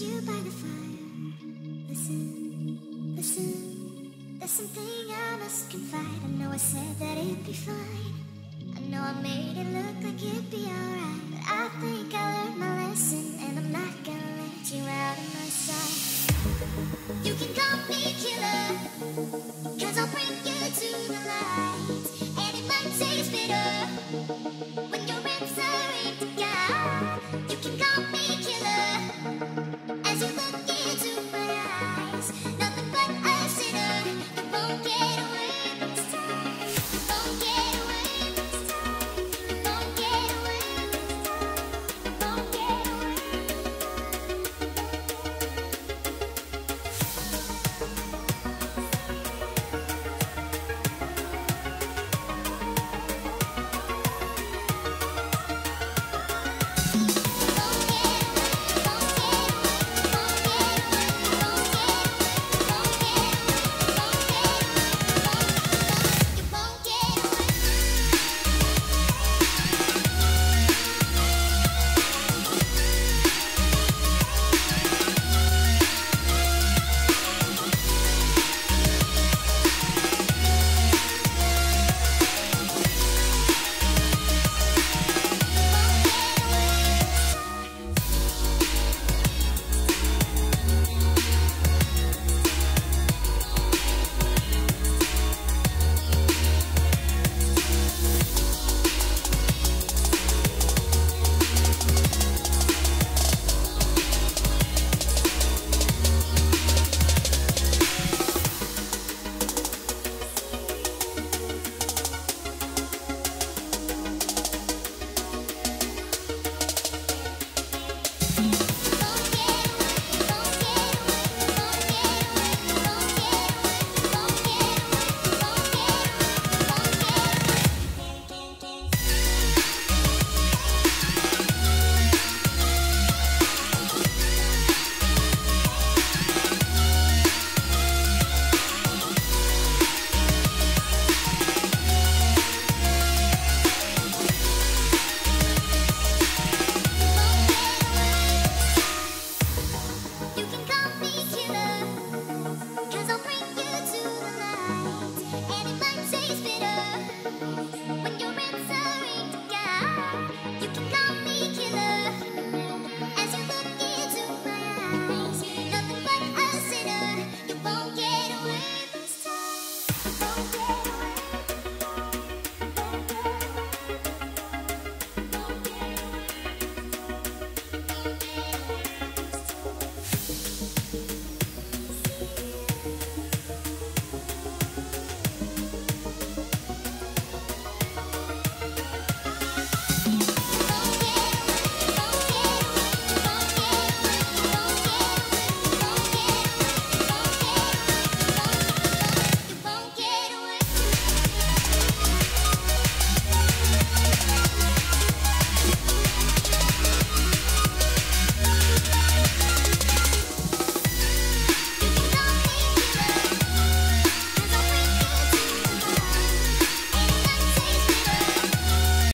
you by the fire. Listen, listen. There's something I must confide. I know I said that it'd be fine. I know I made it look like it'd be alright. But I think